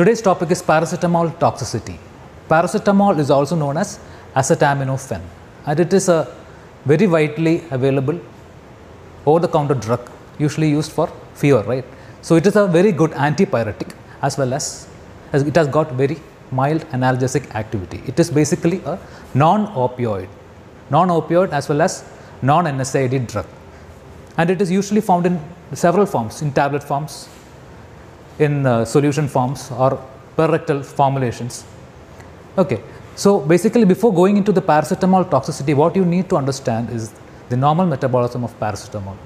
today's topic is paracetamol toxicity. Paracetamol is also known as acetaminophen and it is a very widely available over the counter drug usually used for fever, right? So, it is a very good antipyretic as well as, as it has got very mild analgesic activity. It is basically a non-opioid, non-opioid as well as non-NSAID drug and it is usually found in several forms in tablet forms, in uh, solution forms or per rectal formulations. Okay. So, basically before going into the paracetamol toxicity what you need to understand is the normal metabolism of paracetamol.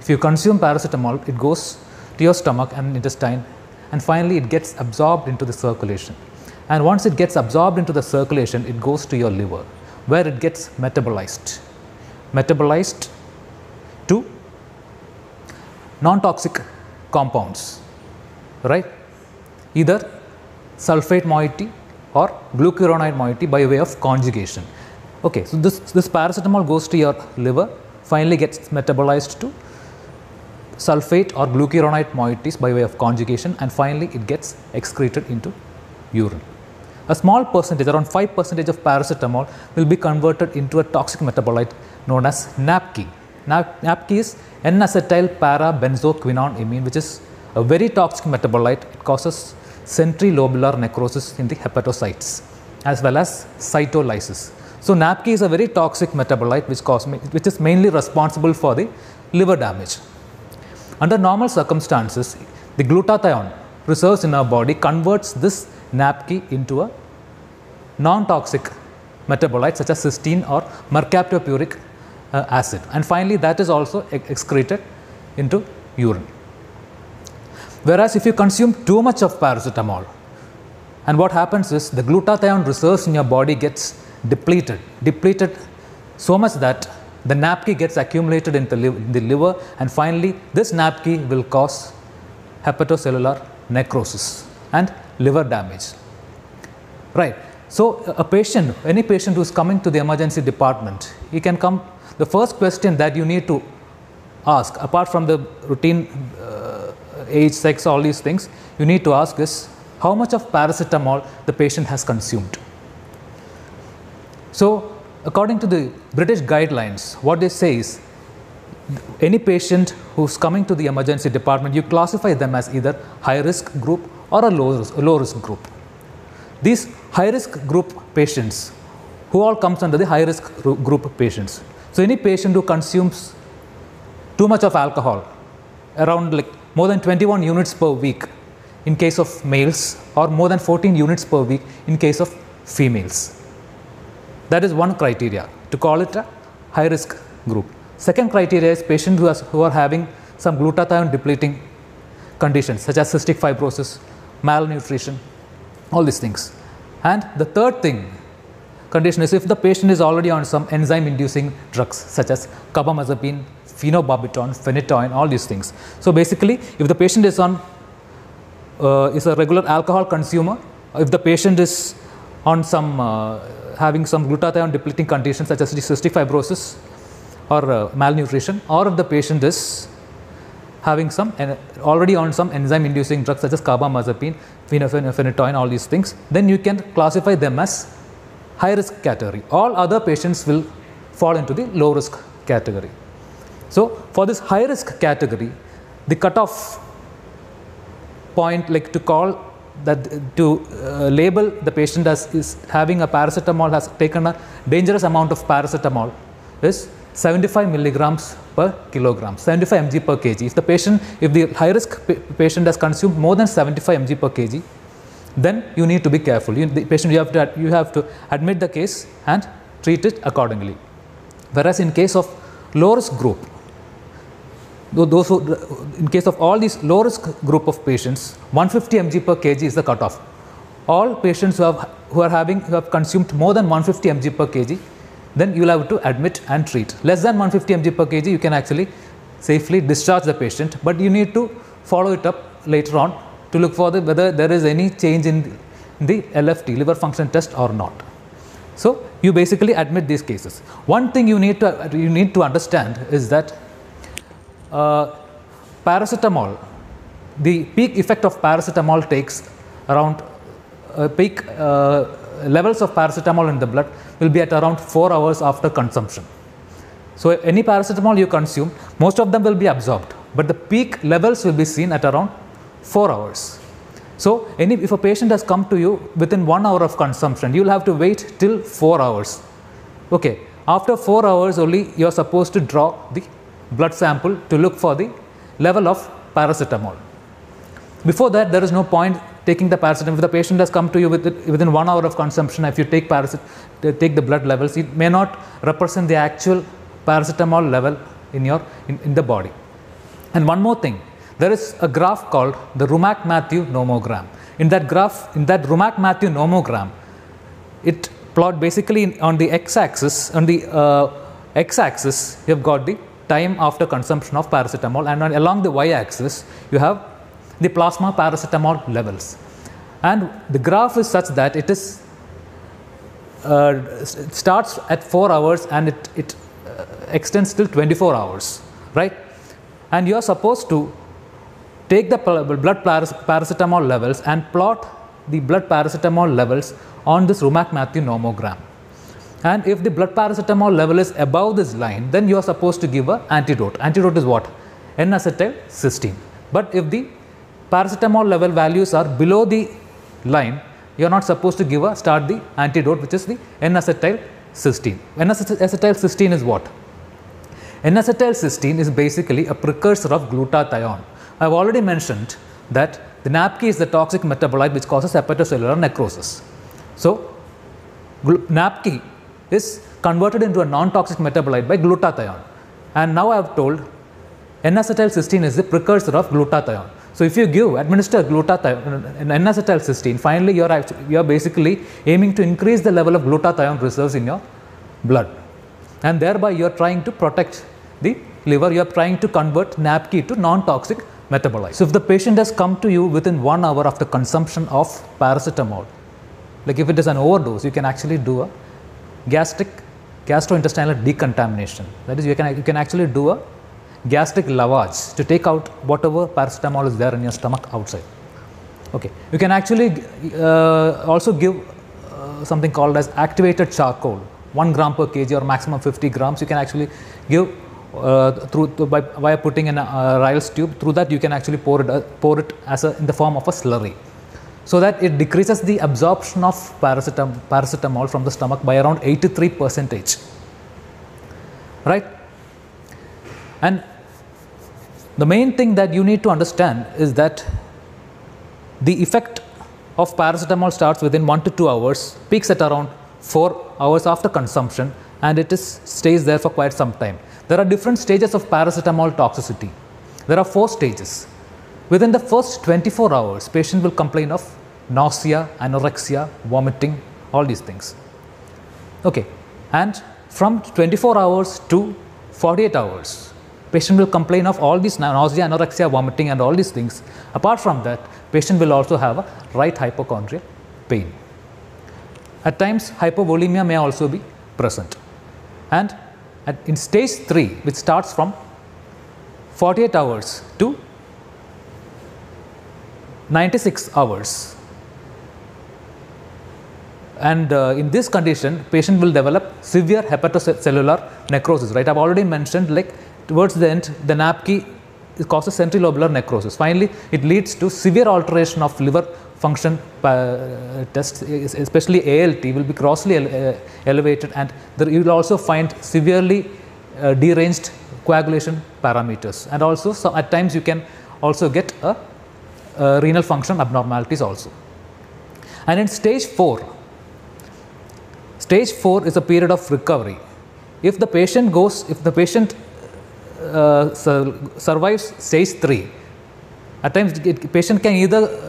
If you consume paracetamol it goes to your stomach and intestine and finally it gets absorbed into the circulation and once it gets absorbed into the circulation it goes to your liver where it gets metabolized metabolized to non-toxic compounds right? Either sulfate moiety or glucuronide moiety by way of conjugation. Okay so this this paracetamol goes to your liver finally gets metabolized to sulfate or glucuronide moieties by way of conjugation and finally it gets excreted into urine. A small percentage around 5 percentage of paracetamol will be converted into a toxic metabolite known as NAPQI. NAPQI is N-acetyl para-benzoquinone which is a very toxic metabolite. It causes centrilobular necrosis in the hepatocytes as well as cytolysis. So, NAPQI is a very toxic metabolite which, cause, which is mainly responsible for the liver damage. Under normal circumstances, the glutathione reserves in our body converts this NAPQI into a non-toxic metabolite such as cysteine or mercaptopuric uh, acid and finally that is also excreted into urine. Whereas if you consume too much of paracetamol and what happens is the glutathione reserves in your body gets depleted, depleted so much that the NAPQI gets accumulated in the, the liver and finally this NAPQI will cause hepatocellular necrosis and liver damage. Right. So, a patient, any patient who is coming to the emergency department, he can come, the first question that you need to ask apart from the routine age, sex, all these things, you need to ask is how much of paracetamol the patient has consumed. So, according to the British guidelines, what they say is any patient who's coming to the emergency department, you classify them as either high risk group or a low risk, low risk group. These high risk group patients, who all comes under the high risk group patients. So, any patient who consumes too much of alcohol, around like more than 21 units per week in case of males or more than 14 units per week in case of females. That is one criteria to call it a high risk group. Second criteria is patients who, who are having some glutathione depleting conditions such as cystic fibrosis, malnutrition, all these things. And the third thing condition is if the patient is already on some enzyme inducing drugs such as carbamazepine, phenobarbital, phenytoin, all these things. So, basically if the patient is on uh, is a regular alcohol consumer, if the patient is on some uh, having some glutathione depleting conditions such as cystic fibrosis or uh, malnutrition or if the patient is having some and already on some enzyme inducing drugs such as carbamazepine, phenytoin, all these things, then you can classify them as high risk category. All other patients will fall into the low risk category. So, for this high risk category, the cutoff point like to call that to uh, label the patient as is having a paracetamol has taken a dangerous amount of paracetamol is 75 milligrams per kilogram, 75 mg per kg. If the patient, if the high risk patient has consumed more than 75 mg per kg, then you need to be careful. You, the patient, you have to you have to admit the case and treat it accordingly. Whereas in case of low risk group, those who, in case of all these low risk group of patients, 150 mg per kg is the cutoff. All patients who have who are having who have consumed more than 150 mg per kg then you will have to admit and treat. Less than 150 mg per kg, you can actually safely discharge the patient, but you need to follow it up later on to look for the, whether there is any change in the LFT, liver function test or not. So, you basically admit these cases. One thing you need to, you need to understand is that uh, paracetamol, the peak effect of paracetamol takes around uh, peak uh, levels of paracetamol in the blood will be at around 4 hours after consumption. So, any paracetamol you consume, most of them will be absorbed, but the peak levels will be seen at around 4 hours. So, any, if a patient has come to you within 1 hour of consumption, you will have to wait till 4 hours. Okay. After 4 hours only you are supposed to draw the blood sample to look for the level of paracetamol. Before that there is no point taking the paracetamol. If the patient has come to you with within 1 hour of consumption, if you take paracetamol, uh, take the blood levels, it may not represent the actual paracetamol level in your in, in the body. And one more thing, there is a graph called the Rumack-Matthew nomogram. In that graph, in that Rumack-Matthew nomogram, it plot basically on the x-axis, on the uh, x-axis, you have got the time after consumption of paracetamol, and on, along the y-axis, you have the plasma paracetamol levels. And the graph is such that it is uh, it starts at 4 hours and it, it uh, extends till 24 hours, right? And you are supposed to take the blood paracetamol levels and plot the blood paracetamol levels on this Rumack-Matthew nomogram. And if the blood paracetamol level is above this line, then you are supposed to give an antidote. Antidote is what? N-acetylcysteine. But if the paracetamol level values are below the line, you are not supposed to give a start the antidote, which is the N-acetylcysteine. N-acetylcysteine is what? N-acetylcysteine is basically a precursor of glutathione. I have already mentioned that the NAPQI is the toxic metabolite which causes hepatocellular necrosis. So, NAPQI is converted into a non-toxic metabolite by glutathione and now I have told N-acetylcysteine is the precursor of glutathione. So, if you give administer glutathione and N-acetylcysteine finally you are you are basically aiming to increase the level of glutathione reserves in your blood and thereby you are trying to protect the liver you are trying to convert NAPQI to non-toxic So, if the patient has come to you within 1 hour after consumption of paracetamol like if it is an overdose, you can actually do a gastric gastrointestinal decontamination. That is, you can, you can actually do a gastric lavage to take out whatever paracetamol is there in your stomach outside. Okay. You can actually uh, also give uh, something called as activated charcoal, 1 gram per kg or maximum 50 grams. You can actually give uh, through by putting in a uh, Ryle's tube. Through that, you can actually pour it uh, pour it as a in the form of a slurry. So that it decreases the absorption of paracetam paracetamol from the stomach by around 83 percentage. Right? And the main thing that you need to understand is that the effect of paracetamol starts within 1 to 2 hours peaks at around 4 hours after consumption and it is stays there for quite some time there are different stages of paracetamol toxicity there are four stages Within the first 24 hours, patient will complain of nausea, anorexia, vomiting, all these things. Okay. And from 24 hours to 48 hours, patient will complain of all these nausea, anorexia, vomiting and all these things. Apart from that, patient will also have a right hypochondrial pain. At times, hypovolemia may also be present. And at, in stage 3, which starts from 48 hours to 96 hours. And uh, in this condition, patient will develop severe hepatocellular necrosis, right? I've already mentioned like towards the end, the NAPQI causes centrilobular necrosis. Finally, it leads to severe alteration of liver function uh, tests, especially ALT will be grossly uh, elevated and there you will also find severely uh, deranged coagulation parameters and also so at times you can also get a uh, renal function abnormalities also. And in stage 4, stage 4 is a period of recovery. If the patient goes, if the patient uh, sur survives stage 3, at times it, patient can either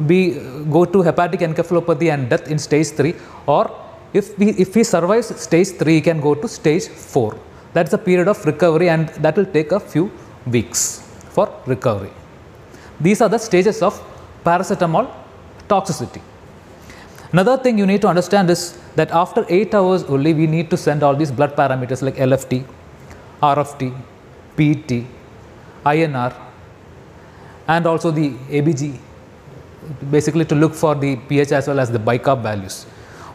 be uh, go to hepatic encephalopathy and death in stage 3 or if, we, if he survives stage 3 he can go to stage 4 that is a period of recovery and that will take a few weeks for recovery. These are the stages of paracetamol toxicity. Another thing you need to understand is that after 8 hours only we need to send all these blood parameters like LFT, RFT, PT, INR and also the ABG basically to look for the pH as well as the bicarb values.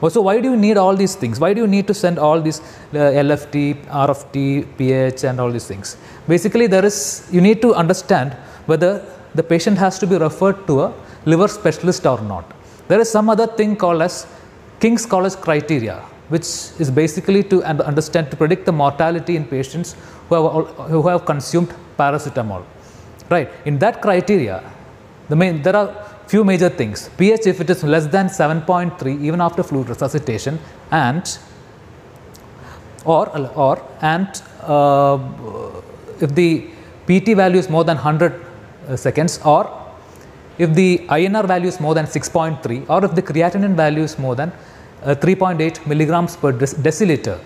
Also, why do you need all these things? Why do you need to send all these uh, LFT, RFT, pH, and all these things? Basically, there is you need to understand whether the patient has to be referred to a liver specialist or not. There is some other thing called as King's College criteria, which is basically to understand to predict the mortality in patients who have, who have consumed paracetamol. Right. In that criteria, the main there are few major things. pH if it is less than 7.3 even after fluid resuscitation and or or and uh, if the PT value is more than 100 uh, seconds or if the INR value is more than 6.3 or if the creatinine value is more than uh, 3.8 milligrams per deciliter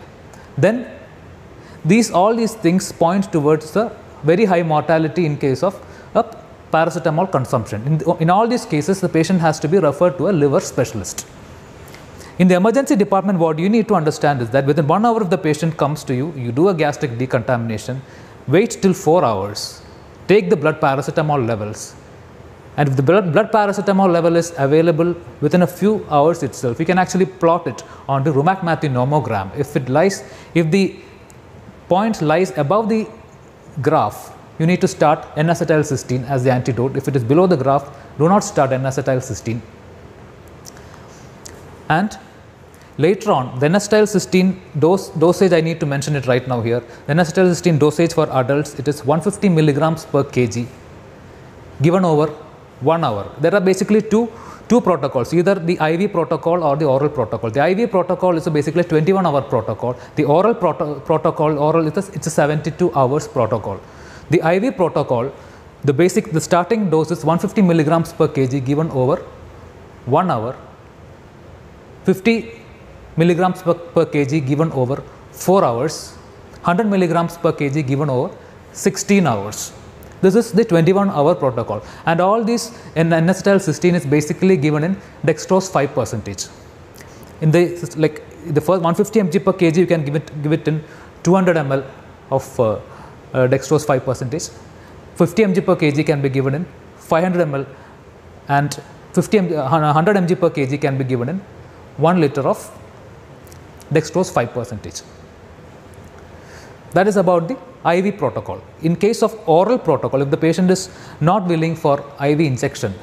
then these all these things point towards the very high mortality in case of paracetamol consumption. In, in all these cases, the patient has to be referred to a liver specialist. In the emergency department, what you need to understand is that within one hour if the patient comes to you, you do a gastric decontamination, wait till 4 hours, take the blood paracetamol levels, and if the blood, blood paracetamol level is available within a few hours itself, you can actually plot it on the Rumack-Matthew nomogram. If it lies, if the point lies above the graph, you need to start N-acetylcysteine as the antidote. If it is below the graph, do not start N-acetylcysteine. And later on, the N-acetylcysteine dose, dosage, I need to mention it right now here. The N-acetylcysteine dosage for adults, it is 150 milligrams per kg given over 1 hour. There are basically two two protocols either the IV protocol or the oral protocol. The IV protocol is a basically 21 hour protocol. The oral proto protocol oral it is it's a 72 hours protocol. The IV protocol, the basic, the starting dose is 150 milligrams per kg given over 1 hour, 50 milligrams per, per kg given over 4 hours, 100 milligrams per kg given over 16 hours. This is the 21 hour protocol and all these in N-acetylcysteine is basically given in dextrose 5 percentage. In the like the first 150 mg per kg you can give it give it in 200 ml of uh, Uh, dextrose 5 percentage. 50 mg per kg can be given in 500 ml and 50 mg, uh, 100 uh, mg per kg can be given in 1 liter of dextrose 5 percentage. That is about the IV protocol. In case of oral protocol, if the patient is not willing for IV injection,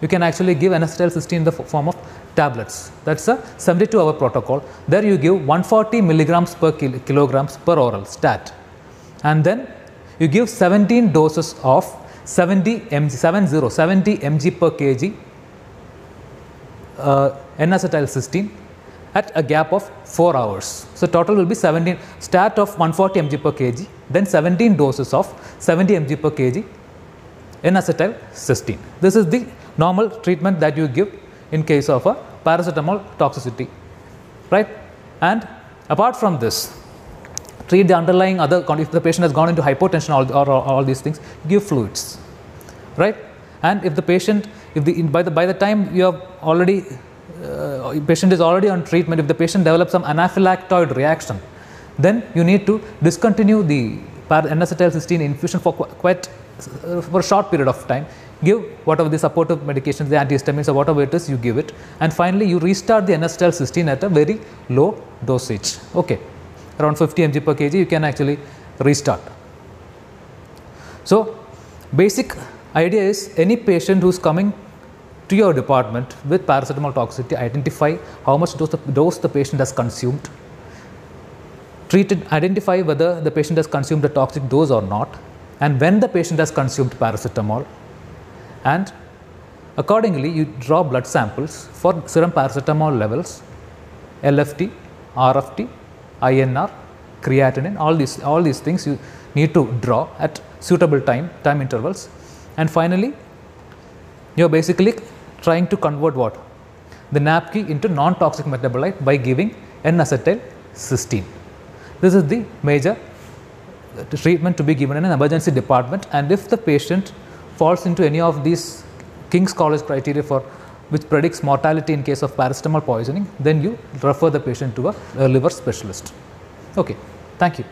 you can actually give N-acetylcysteine in the form of tablets. That's a 72 hour protocol. There you give 140 milligrams per kil kilograms per oral stat and then you give 17 doses of 70 mg 70 70 mg per kg uh, N-acetylcysteine at a gap of 4 hours. So, total will be 17 start of 140 mg per kg then 17 doses of 70 mg per kg N-acetylcysteine. This is the normal treatment that you give in case of a paracetamol toxicity right and apart from this treat the underlying other if the patient has gone into hypotension or, or, or all these things give fluids right? And if the patient if the by the by the time you have already uh, patient is already on treatment if the patient develops some anaphylactoid reaction then you need to discontinue the N-acetylcysteine infusion for quite uh, for a short period of time. Give whatever the supportive medications the antihistamines or whatever it is you give it. And finally you restart the N-acetylcysteine at a very low dosage. Okay around 50 mg per kg you can actually restart. So, basic idea is any patient who is coming to your department with paracetamol toxicity identify how much dose the, dose the patient has consumed treat it identify whether the patient has consumed a toxic dose or not and when the patient has consumed paracetamol and accordingly you draw blood samples for serum paracetamol levels LFT, RFT INR, creatinine, all these, all these things you need to draw at suitable time, time intervals. And finally, you are basically trying to convert what? The NAPQ into non-toxic metabolite by giving N-acetyl cysteine. This is the major uh, treatment to be given in an emergency department and if the patient falls into any of these King's College criteria for which predicts mortality in case of paracetamol poisoning, then you refer the patient to a, a liver specialist. Okay, thank you.